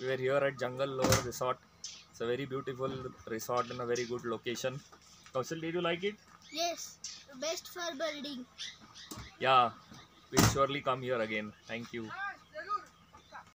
We were here at Jungle Lore Resort. It's a very beautiful resort in a very good location. Kaushal, did you like it? Yes, best for birding. Yeah, we'll surely come here again. Thank you.